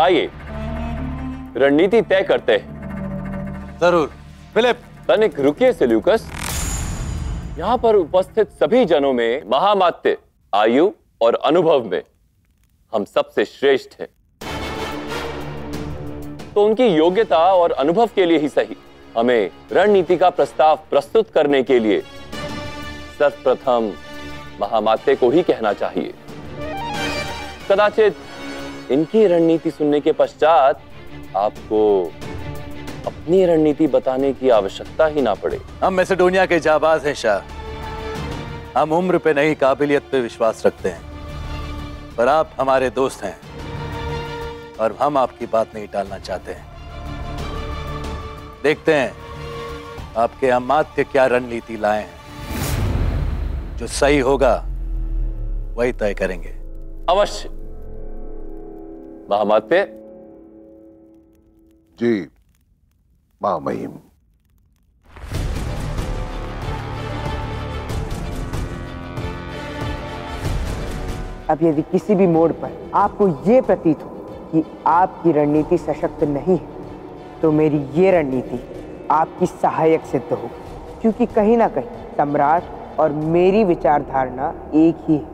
आइए। रणनीति तय करते हैं। ज़रूर। फिलिप। तनिक रुकिए सेल्यूकस। यहाँ पर उपस्थित सभी जनों में महामात्य आयु और अनुभव में हम सबसे श्रेष्ठ हैं। तो उनकी योग्यता और अनुभव के लिए ही सही। हमें रणनीति का प्रस्ताव प्रस्तुत करने के लिए सर्वप्रथम महामात्य को ही कहना चाहिए। कदाचित इनकी रणनीति सुनने के पश्चात आपको अपनी रणनीति बताने की आवश्यकता ही ना पड़े। हम मैसेडोनिया के जाबाज हैं शाह। हम उम्र पे नहीं काबिलियत पे विश्वास रखते हैं। पर आप हमारे दोस्त हैं और हम आपकी बात नहीं टालना चाहते हैं। देखते हैं आपके अमात्य क्या रणनीति लाए हैं। जो सही होगा वही तय करेंगे। अवश्य। महामात्य जी महामहिम अब यदि किसी भी मोड़ पर आपको ये प्रतीत हो कि आपकी रणनीति सशक्त नहीं है तो मेरी ये रणनीति आपकी सहायक सिद्ध हो क्योंकि कहीं ना कहीं सम्राट और मेरी विचारधारणा एक ही है।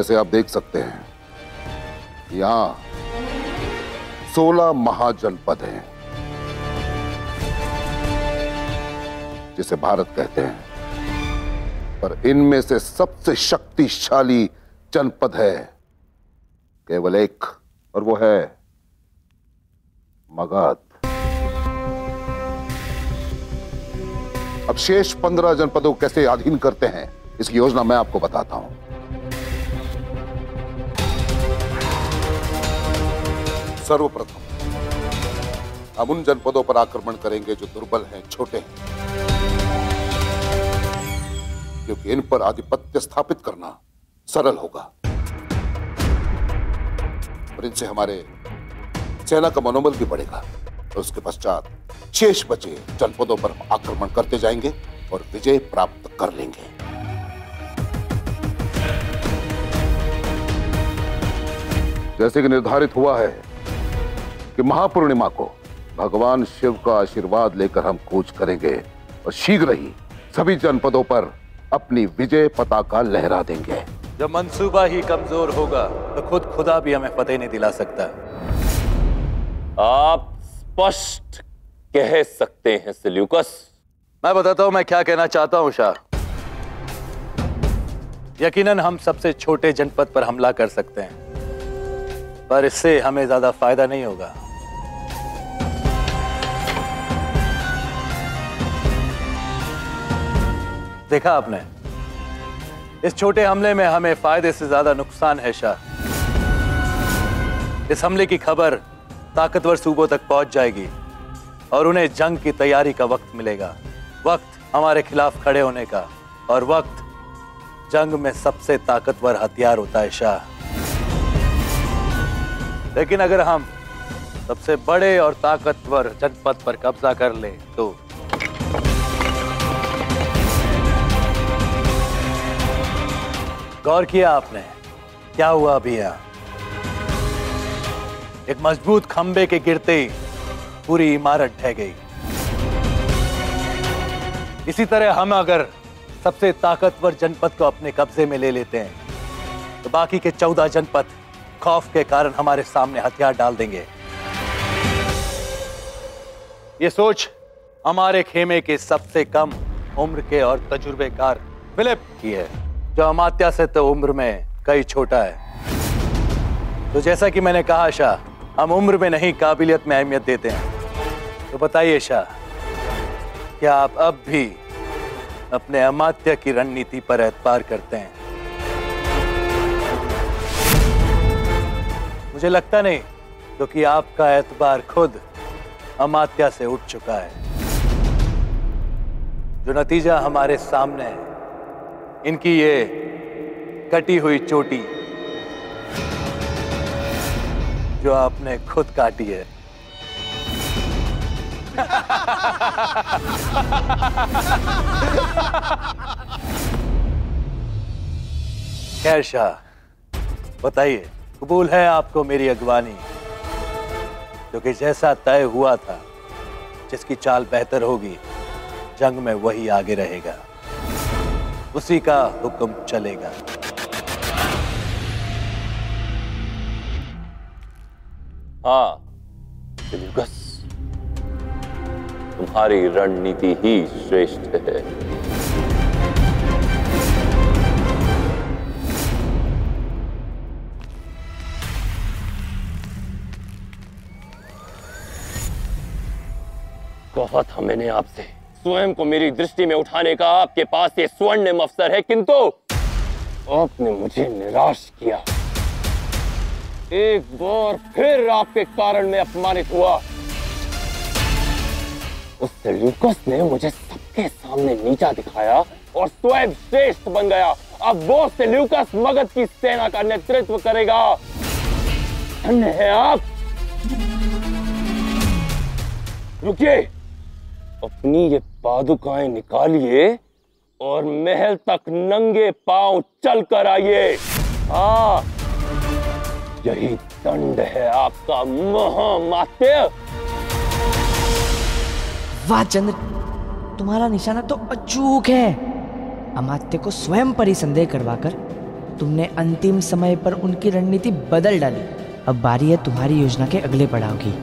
जैसे आप देख सकते हैं। यहाँ सोलह महाजनपद हैं, जिसे भारत कहते हैं। पर इनमें से सबसे शक्तिशाली जनपद है, केवल एक, और वो है मगध। अब शेष पंद्रह जनपदों कैसे अधीन करते हैं, इसकी योजना मैं आपको बताता हूँ। सर्वप्रथम। हम उन जनपदों पर आक्रमण करेंगे जो दुर्बल हैं, छोटे हैं। क्योंकि इन पर आधिपत्य स्थापित करना सरल होगा। और इनसे हमारे सेना का मनोबल भी बढ़ेगा। और उसके पश्चात शेष बचे जनपदों पर हम आक्रमण करते जाएँगे और विजय प्राप्त कर लेंगे। जैसे कि निर्धारित हुआ है कि महापूर्णिमा को भगवान शिव का आशीर्वाद लेकर हम कूच करेंगे और शीघ्र ही सभी जनपदों पर अपनी विजय पताका लहरा देंगे। जब मंसूबा ही कमज़ोर होगा तो खुद खुदा भी हमें फतेह नहीं दिला सकता। आप स्पष्ट कह सकते हैं सिल्यूकस। मैं बताता हूँ मैं क्या कहना चाहता हूँ शाह। यकीनन हम सबसे छोटे जनपद पर हमला कर सकते हैं। पर इससे हमें ज़्यादा फ़ायदा नहीं होगा। देखा आपने? इस छोटे हमले में हमें फ़ायदे से ज़्यादा नुकसान है, शाह। इस हमले की खबर ताकतवर सूबों तक पहुँच जाएगी और उन्हें जंग की तैयारी का वक्त मिलेगा। वक्त हमारे खिलाफ खड़े होने का और वक्त जंग में सबसे ताकतवर हथियार होता है, शाह। लेकिन अगर हम सबसे बड़े और ताकतवर जनपद पर कब्जा कर ले तो गौर किया आपने। क्या हुआ अभी एक मज़बूत खंबे के गिरते ही पूरी इमारत ढह गई। इसी तरह हम अगर सबसे ताकतवर जनपद को अपने कब्जे में ले लेते हैं तो बाकी के चौदह जनपद खौफ के कारण हमारे सामने हथियार डाल देंगे। ये सोच हमारे खेमे के सबसे कम उम्र के और तजुर्बेकार फिलिप की है, जो अमात्या से तो उम्र में कई छोटा है। तो जैसा कि मैंने कहा शाह हम उम्र में नहीं, काबिलियत में अहमियत देते हैं। तो बताइए शाह क्या आप अब भी अपने अमात्य की रणनीति पर एतबार करते हैं? मुझे लगता नहीं, क्योंकि आपका एतबार खुद अमात्या से उठ चुका है। जो नतीजा हमारे सामने है, इनकी ये कटी हुई चोटी, जो आपने खुद काटी है। खैर शाह, बताइए। कबूल है आपको मेरी अगवानी? क्योंकि जैसा तय हुआ था, जिसकी चाल बेहतर होगी, जंग में वही आगे रहेगा। उसी का हुक्म चलेगा। हाँ तुम्हारी रणनीति ही श्रेष्ठ है। कहा था मैंने आपसे स्वयं को मेरी दृष्टि में उठाने का आपके पास ये स्वर्णिम अवसर है, किंतु आपने मुझे निराश किया। एक बार फिर आपके कारण मैं अपमानित हुआ। उस सेल्यूकस ने मुझे सबके सामने नीचा दिखाया और स्वयं श्रेष्ठ बन गया। अब वो सेल्यूकस मगध की सेना का नेतृत्व करेगा। धन्य है आप। रुकिए। अपनी ये पादुकाएँ निकालिए और महल तक नंगे पाँव चल कर आइए। हाँ यही दंड है आपका महामात्य। वाह चंद्र, तुम्हारा निशाना तो अचूक है। अमात्य को स्वयं पर ही संदेह करवाकर तुमने अंतिम समय पर उनकी रणनीति बदल डाली। अब बारी है तुम्हारी योजना के अगले पड़ाव की।